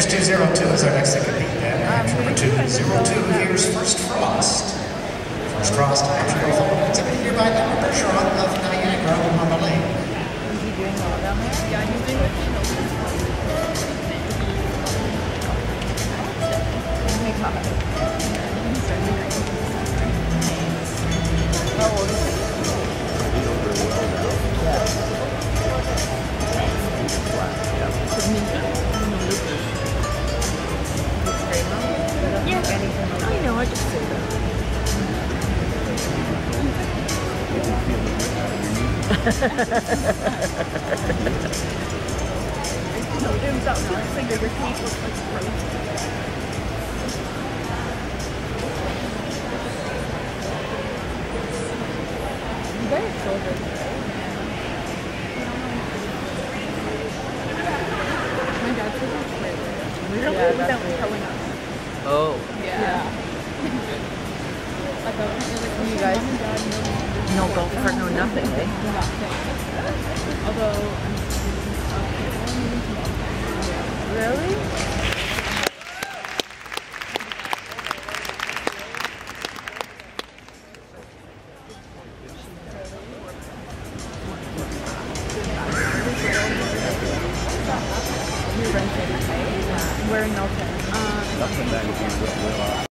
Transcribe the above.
S202 is our next that could beat that. Match number two. Zero two. Here's First Frost. First Frost, Hampshire, Oklahoma. It's a bit nearby down pressure on of Niagara, Oklahoma Lane. No, it was now. I think the repeat looks like. Very children. My dad said that's weird. Really? Yeah, Without that's weird. telling us. Oh. Yeah. like, You guys? No golf cart, no nothing, eh? nothing. Although, I'm Really? wearing no Um, That's a magazine.